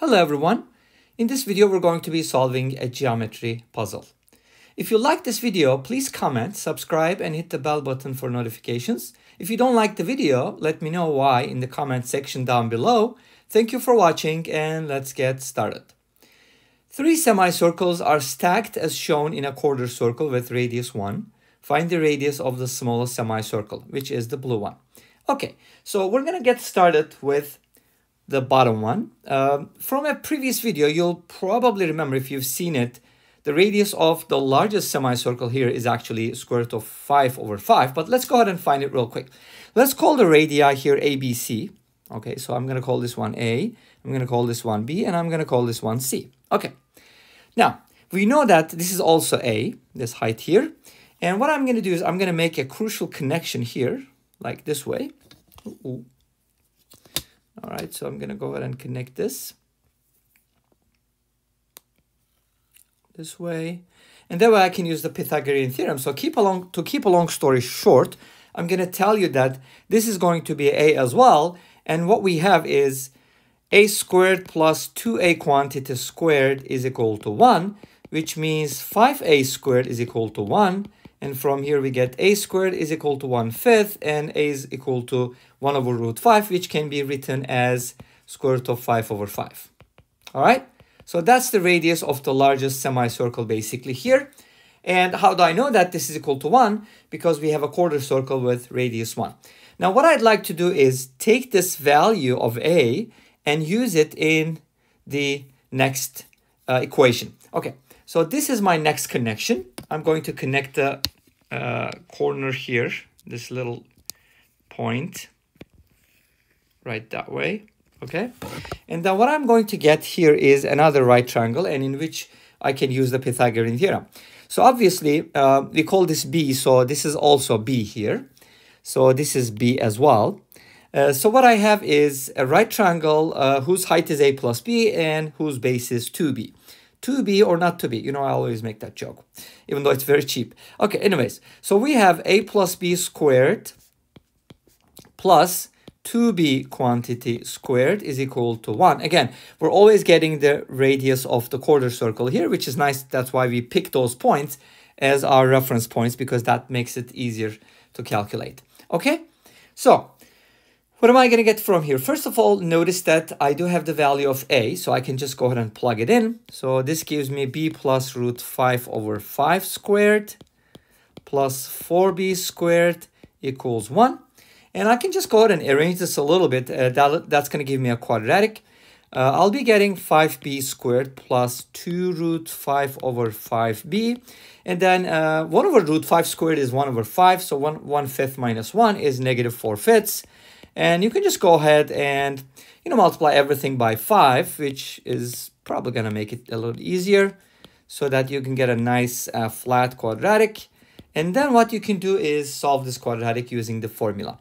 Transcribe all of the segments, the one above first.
Hello everyone. In this video, we're going to be solving a geometry puzzle. If you like this video, please comment, subscribe, and hit the bell button for notifications. If you don't like the video, let me know why in the comment section down below. Thank you for watching and let's get started. Three semicircles are stacked as shown in a quarter circle with radius 1. Find the radius of the smallest semicircle, which is the blue one. Okay, so we're going to get started with the bottom one. Uh, from a previous video, you'll probably remember if you've seen it, the radius of the largest semicircle here is actually square root of 5 over 5. But let's go ahead and find it real quick. Let's call the radii here ABC. Okay, so I'm going to call this one A, I'm going to call this one B, and I'm going to call this one C. Okay, now we know that this is also A, this height here. And what I'm going to do is I'm going to make a crucial connection here, like this way. Ooh, all right, so I'm going to go ahead and connect this this way. And that way I can use the Pythagorean theorem. So keep along to keep a long story short, I'm going to tell you that this is going to be a as well. And what we have is a squared plus 2a quantity squared is equal to 1, which means 5a squared is equal to 1. And from here we get a squared is equal to 1 fifth and a is equal to 1 over root 5, which can be written as square root of 5 over 5. All right, so that's the radius of the largest semicircle basically here. And how do I know that this is equal to 1? Because we have a quarter circle with radius 1. Now what I'd like to do is take this value of a and use it in the next uh, equation. Okay, so this is my next connection. I'm going to connect the uh, corner here, this little point right that way, okay? And then what I'm going to get here is another right triangle and in which I can use the Pythagorean theorem. So obviously, uh, we call this B, so this is also B here. So this is B as well. Uh, so what I have is a right triangle uh, whose height is A plus B and whose base is 2B to be or not to be. You know, I always make that joke, even though it's very cheap. Okay, anyways, so we have a plus b squared plus 2b quantity squared is equal to 1. Again, we're always getting the radius of the quarter circle here, which is nice. That's why we pick those points as our reference points because that makes it easier to calculate. Okay, so what am I going to get from here? First of all, notice that I do have the value of a, so I can just go ahead and plug it in. So this gives me b plus root 5 over 5 squared plus 4b squared equals 1. And I can just go ahead and arrange this a little bit. Uh, that, that's going to give me a quadratic. Uh, I'll be getting 5b squared plus 2 root 5 over 5b. And then uh, 1 over root 5 squared is 1 over 5. So 1, 1 fifth minus 1 is negative 4 fifths. And you can just go ahead and, you know, multiply everything by 5, which is probably going to make it a little easier so that you can get a nice uh, flat quadratic. And then what you can do is solve this quadratic using the formula.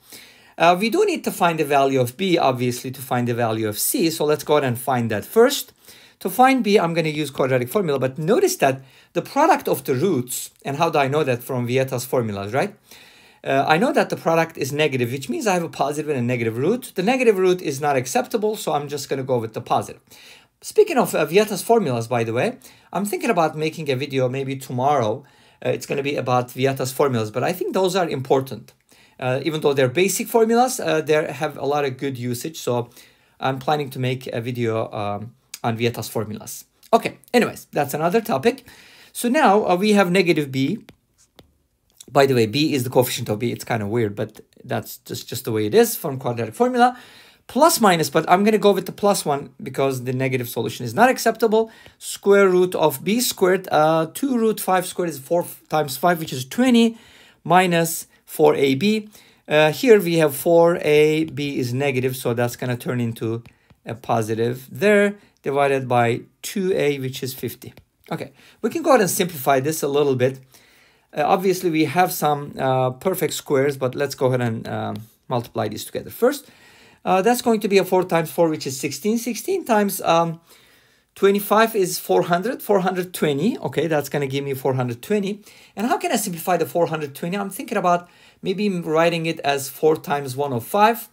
Uh, we do need to find the value of b, obviously, to find the value of c. So let's go ahead and find that first. To find b, I'm going to use quadratic formula. But notice that the product of the roots, and how do I know that from Vieta's formulas, right? Uh, I know that the product is negative, which means I have a positive and a negative root. The negative root is not acceptable, so I'm just going to go with the positive. Speaking of uh, Vieta's formulas, by the way, I'm thinking about making a video maybe tomorrow. Uh, it's going to be about Vieta's formulas, but I think those are important. Uh, even though they're basic formulas, uh, they have a lot of good usage, so I'm planning to make a video um, on Vieta's formulas. Okay, anyways, that's another topic. So now uh, we have negative b by the way, b is the coefficient of b. It's kind of weird, but that's just, just the way it is from quadratic formula. Plus minus, but I'm going to go with the plus one because the negative solution is not acceptable. Square root of b squared, uh, 2 root 5 squared is 4 times 5, which is 20, minus 4ab. Uh, here we have 4ab is negative, so that's going to turn into a positive there, divided by 2a, which is 50. Okay, we can go ahead and simplify this a little bit. Uh, obviously, we have some uh, perfect squares, but let's go ahead and um, multiply these together. First, uh, that's going to be a 4 times 4, which is 16. 16 times um, 25 is 400, 420. Okay, that's going to give me 420. And how can I simplify the 420? I'm thinking about maybe writing it as 4 times 105.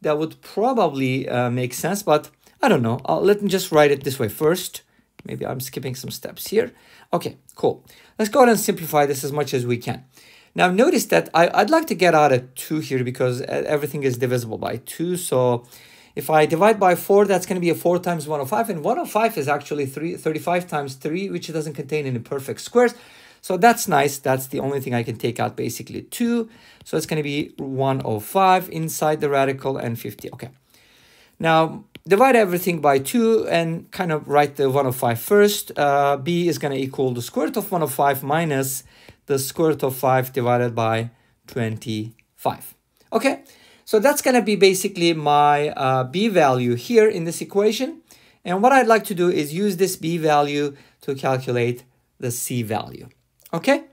That would probably uh, make sense, but I don't know. Uh, let me just write it this way first. Maybe I'm skipping some steps here. Okay, cool. Let's go ahead and simplify this as much as we can. Now notice that I, I'd like to get out of 2 here because everything is divisible by 2. So if I divide by 4, that's going to be a 4 times 105. And 105 is actually 3, 35 times 3, which doesn't contain any perfect squares. So that's nice. That's the only thing I can take out basically 2. So it's going to be 105 inside the radical and 50. Okay. Now divide everything by 2 and kind of write the 105 first. Uh, b is going to equal the square root of 105 minus the square root of 5 divided by 25. Okay, so that's going to be basically my uh, b value here in this equation. And what I'd like to do is use this b value to calculate the c value. Okay,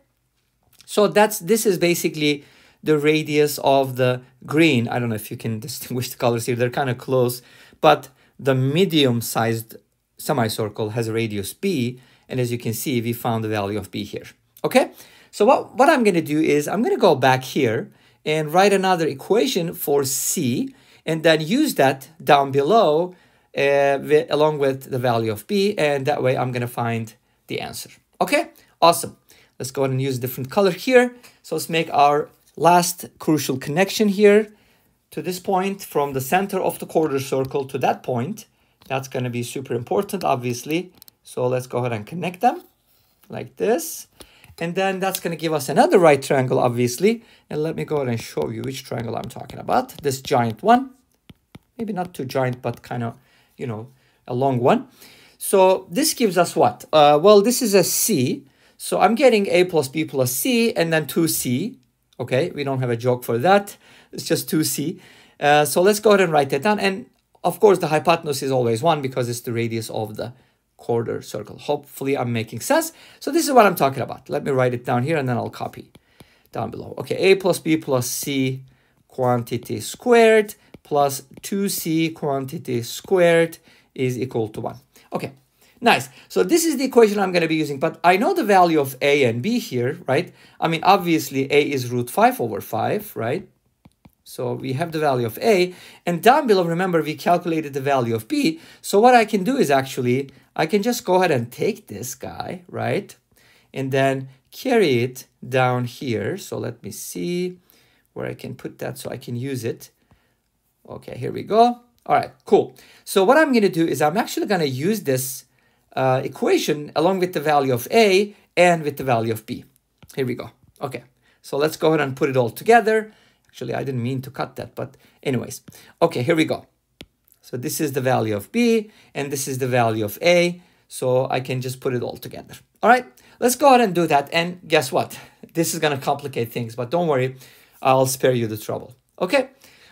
so that's this is basically the radius of the green. I don't know if you can distinguish the colors here. They're kind of close, but the medium-sized semicircle has a radius b. And as you can see, we found the value of b here. Okay, so what, what I'm going to do is I'm going to go back here and write another equation for C and then use that down below uh, along with the value of B and that way I'm going to find the answer. Okay, awesome. Let's go ahead and use a different color here. So let's make our last crucial connection here to this point from the center of the quarter circle to that point. That's going to be super important, obviously. So let's go ahead and connect them like this. And then that's going to give us another right triangle, obviously. And let me go ahead and show you which triangle I'm talking about. This giant one. Maybe not too giant, but kind of, you know, a long one. So this gives us what? Uh, well, this is a C. So I'm getting A plus B plus C and then 2C. Okay, we don't have a joke for that. It's just 2C. Uh, so let's go ahead and write that down. And of course, the hypotenuse is always 1 because it's the radius of the quarter circle. Hopefully I'm making sense. So this is what I'm talking about. Let me write it down here and then I'll copy down below. Okay, a plus b plus c quantity squared plus 2c quantity squared is equal to 1. Okay, nice. So this is the equation I'm going to be using, but I know the value of a and b here, right? I mean, obviously a is root 5 over 5, right? So we have the value of A. And down below, remember, we calculated the value of B. So what I can do is actually, I can just go ahead and take this guy, right? And then carry it down here. So let me see where I can put that so I can use it. Okay, here we go. All right, cool. So what I'm going to do is I'm actually going to use this uh, equation along with the value of A and with the value of B. Here we go. Okay, so let's go ahead and put it all together. Actually, I didn't mean to cut that, but anyways. Okay, here we go. So this is the value of B, and this is the value of A. So I can just put it all together. All right, let's go ahead and do that. And guess what? This is going to complicate things, but don't worry. I'll spare you the trouble. Okay,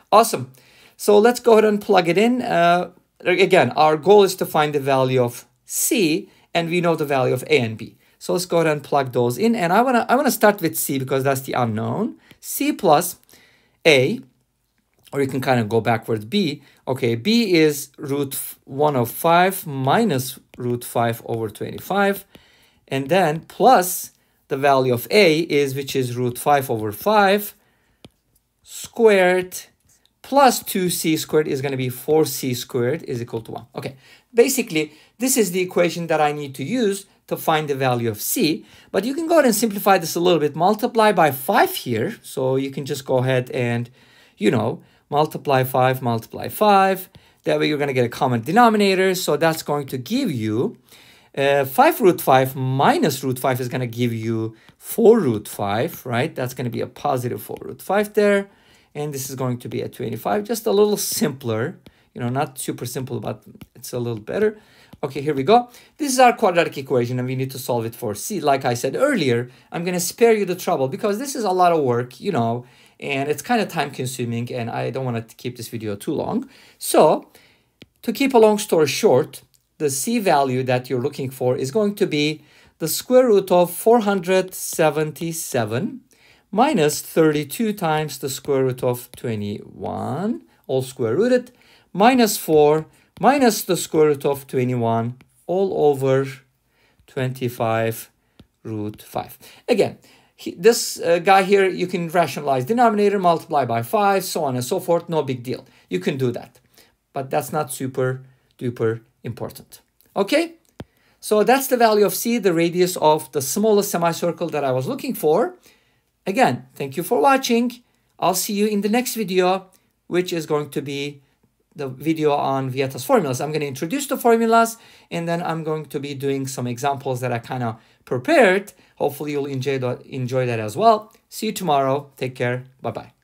awesome. So let's go ahead and plug it in. Uh, again, our goal is to find the value of C, and we know the value of A and B. So let's go ahead and plug those in. And I want to I wanna start with C because that's the unknown. C plus a, or you can kind of go backwards, b. Okay, b is root 1 of 5 minus root 5 over 25. And then plus the value of a is, which is root 5 over 5 squared plus 2c squared is going to be 4c squared is equal to 1. Okay, basically, this is the equation that I need to use to find the value of c. But you can go ahead and simplify this a little bit. Multiply by 5 here. So you can just go ahead and, you know, multiply 5, multiply 5. That way you're going to get a common denominator. So that's going to give you uh, 5 root 5 minus root 5 is going to give you 4 root 5, right? That's going to be a positive 4 root 5 there. And this is going to be a 25, just a little simpler. You know, not super simple, but it's a little better. Okay, here we go. This is our quadratic equation and we need to solve it for c. Like I said earlier, I'm going to spare you the trouble because this is a lot of work, you know, and it's kind of time consuming and I don't want to keep this video too long. So to keep a long story short, the c value that you're looking for is going to be the square root of 477 minus 32 times the square root of 21, all square rooted, minus 4 minus the square root of 21 all over 25 root 5. Again, he, this uh, guy here, you can rationalize denominator, multiply by 5, so on and so forth. No big deal. You can do that. But that's not super duper important. Okay, so that's the value of c, the radius of the smallest semicircle that I was looking for. Again, thank you for watching. I'll see you in the next video, which is going to be the video on Vieta's formulas. I'm going to introduce the formulas and then I'm going to be doing some examples that I kind of prepared. Hopefully you'll enjoy that, enjoy that as well. See you tomorrow. Take care. Bye-bye.